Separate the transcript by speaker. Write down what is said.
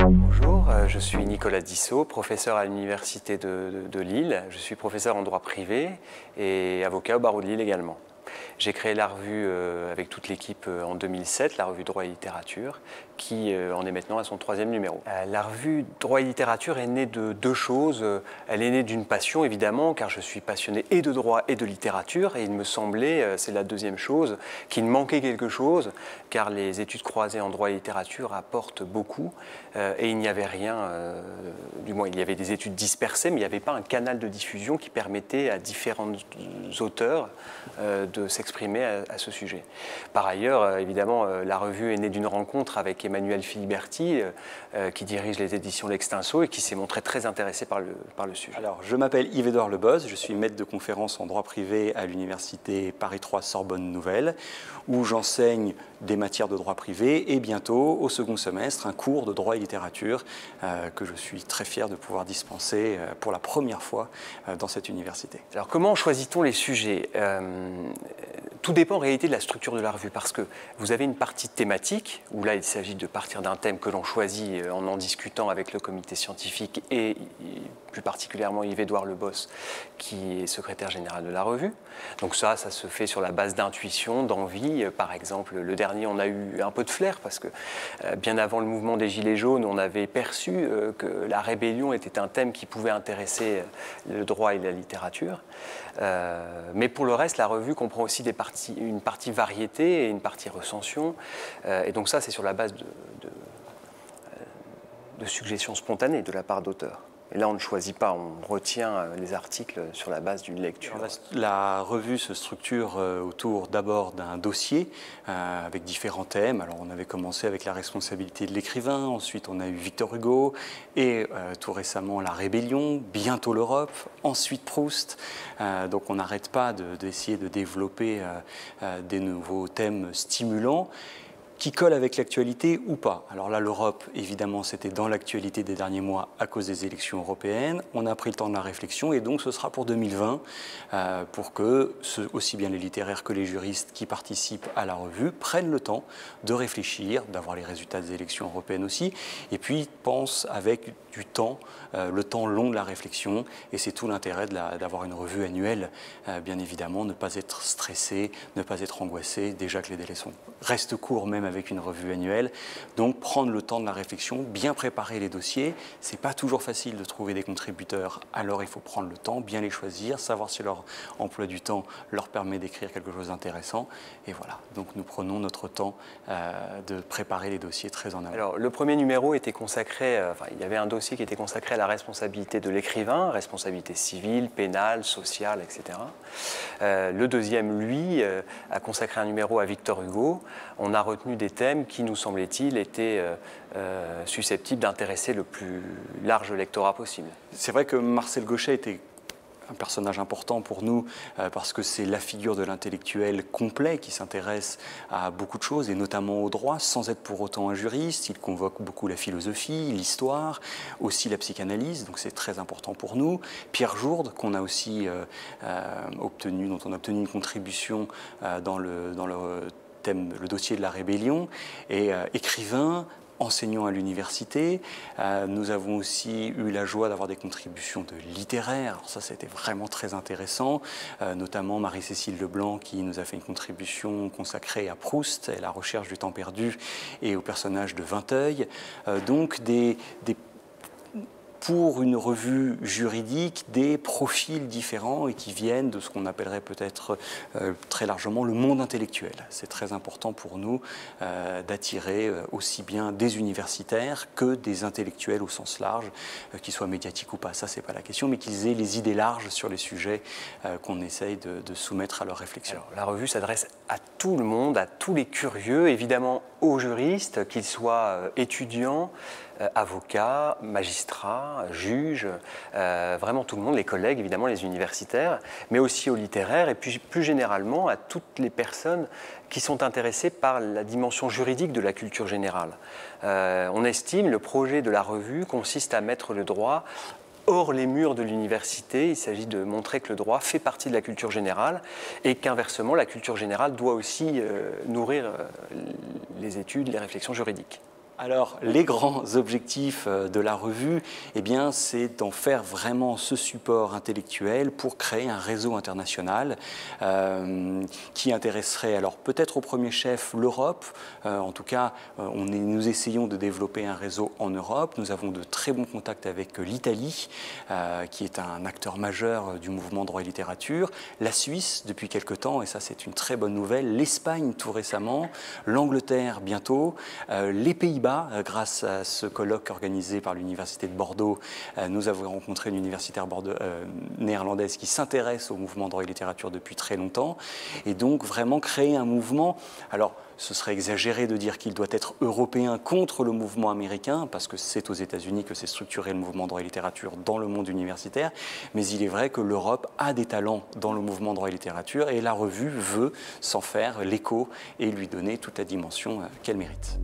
Speaker 1: Bonjour, euh, je suis Nicolas Dissot, professeur à l'Université de, de Lille. Je suis professeur en droit privé et avocat au barreau de Lille également. J'ai créé la revue euh, avec toute l'équipe euh, en 2007, la revue Droit et Littérature, qui euh, en est maintenant à son troisième numéro. la revue Droit et Littérature est née de deux choses. Elle est née d'une passion, évidemment, car je suis passionné et de droit et de littérature, et il me semblait, c'est la deuxième chose, qu'il manquait quelque chose, car les études croisées en droit et littérature apportent beaucoup, et il n'y avait rien, du moins il y avait des études dispersées, mais il n'y avait pas un canal de diffusion qui permettait à différents auteurs de s'exprimer à, ce sujet. Par ailleurs, euh, évidemment, euh, la revue est née d'une rencontre avec Emmanuel Filiberti, euh, qui dirige les éditions L'Extinso et qui s'est montré très intéressé par le, par le sujet.
Speaker 2: Alors, je m'appelle Yves-Édouard Leboz, je suis maître de conférence en droit privé à l'université Paris 3 Sorbonne Nouvelle, où j'enseigne des matières de droit privé et bientôt, au second semestre, un cours de droit et littérature que je suis très fier de pouvoir dispenser pour la première fois dans cette université.
Speaker 1: Alors, comment choisit-on les sujets? Tout dépend en réalité de la structure de la revue, parce que vous avez une partie thématique, où là il s'agit de partir d'un thème que l'on choisit euh, en en discutant avec le comité scientifique et plus particulièrement Yves-Édouard Leboss, qui est secrétaire général de la revue. Donc ça, ça se fait sur la base d'intuition, d'envie. Euh, par exemple, le dernier, on a eu un peu de flair, parce que euh, bien avant le mouvement des Gilets jaunes, on avait perçu que la rébellion était un thème qui pouvait intéresser le droit et la littérature. mais pour le reste, la revue comprend aussi des parties une partie variété et une partie recension. Euh, et donc ça, c'est sur la base de, de suggestions spontanées de la part d'auteurs. Et là, on ne choisit pas, on retient euh, les articles sur la base d'une lecture.
Speaker 2: La, revue se structure euh, autour d'abord d'un dossier euh, avec différents thèmes. Alors, on avait commencé avec la responsabilité de l'écrivain, ensuite on a eu Victor Hugo et tout récemment la rébellion, bientôt l'Europe, ensuite Proust. donc, on n'arrête pas d'essayer de, de, développer des nouveaux thèmes stimulants qui colle avec l'actualité ou pas. Alors là, l'Europe, évidemment, c'était dans l'actualité des derniers mois à cause des élections européennes. On a pris le temps de la réflexion et donc ce sera pour 2020 euh, pour que aussi bien les littéraires que les juristes qui participent à la revue prennent le temps de réfléchir, d'avoir les résultats des élections européennes aussi, et puis pensent avec du temps, euh, le temps long de la réflexion. Et c'est tout l'intérêt d'avoir une revue annuelle, euh, bien évidemment, ne pas être stressé, ne pas être angoissé, déjà que les délais sont, restent courts même avec une revue annuelle. Donc prendre le temps de la réflexion, bien préparer les dossiers. C'est pas toujours facile de trouver des contributeurs, alors il faut prendre le temps, bien les choisir, savoir si leur emploi du temps leur permet d'écrire quelque chose d'intéressant. Et voilà, donc nous prenons notre temps euh, de préparer les dossiers très en amont.
Speaker 1: Alors le premier numéro était consacré, euh, enfin, il y avait un dossier qui était consacré à la responsabilité de l'écrivain, responsabilité civile, pénale, sociale, etc. Euh, le deuxième, lui, a consacré un numéro à Victor Hugo. On a retenu des thèmes qui, nous semblait-il, étaient euh, euh, susceptibles d'intéresser le plus large lectorat possible.
Speaker 2: C'est vrai que Marcel Gauchet était un personnage important pour nous euh, parce que c'est la figure de l'intellectuel complet qui s'intéresse à beaucoup de choses et notamment au droit sans être pour autant un juriste. Il convoque beaucoup la philosophie, l'histoire, aussi la psychanalyse, donc c'est très important pour nous. Pierre Jourde, qu'on a aussi obtenu, dont on a obtenu une contribution dans le, dans le le dossier de la rébellion, et euh, écrivain, enseignant à l'université. Euh, nous avons aussi eu la joie d'avoir des contributions de littéraires. Alors ça, c'était vraiment très intéressant, euh, notamment Marie-Cécile Leblanc qui nous a fait une contribution consacrée à Proust et la recherche du temps perdu et au personnage de Vinteuil. donc des, des pour une revue juridique des profils différents et qui viennent de ce qu'on appellerait peut-être euh, très largement le monde intellectuel. C'est très important pour nous euh, d'attirer euh, aussi bien des universitaires que des intellectuels au sens large, qu'ils soient médiatiques ou pas, ça c'est pas la question, mais qu'ils aient les idées larges sur les sujets qu'on essaye de, soumettre à leur réflexion.
Speaker 1: La revue s'adresse à tout le monde, à tous les curieux, évidemment aux juristes, qu'ils soient étudiants, avocats, magistrats, juges, euh, vraiment tout le monde, les collègues, évidemment les universitaires, mais aussi aux littéraires et plus généralement à toutes les personnes qui sont intéressées par la dimension juridique de la culture générale. Euh, on estime, le projet de la revue consiste à mettre le droit hors les murs de l'université. Il s'agit de montrer que le droit fait partie de la culture générale et qu'inversement, la culture générale doit aussi euh, nourrir euh, les études, les réflexions juridiques.
Speaker 2: Alors, les grands objectifs euh, de la revue, eh bien, c'est d'en faire vraiment ce support intellectuel pour créer un réseau international euh, qui intéresserait, alors peut-être au premier chef l'Europe. Euh, en tout cas, nous essayons de développer un réseau en Europe. Nous avons de très bons contacts avec l'Italie, qui est un acteur majeur du mouvement droit et littérature, la Suisse depuis quelque temps, et ça c'est une très bonne nouvelle, l'Espagne tout récemment, l'Angleterre bientôt, les Pays-Bas euh, grâce à ce colloque organisé par l'Université de Bordeaux, euh, nous avons rencontré une universitaire euh, néerlandaise qui s'intéresse au mouvement droit et littérature depuis très longtemps. Et donc, vraiment créer un mouvement. Alors, ce serait exagéré de dire qu'il doit être européen contre le mouvement américain, parce que c'est aux États-Unis que s'est structuré le mouvement droit et littérature dans le monde universitaire, mais il est vrai que l'Europe a des talents dans le mouvement droit et littérature, et la revue veut s'en faire l'écho et lui donner toute la dimension qu'elle mérite.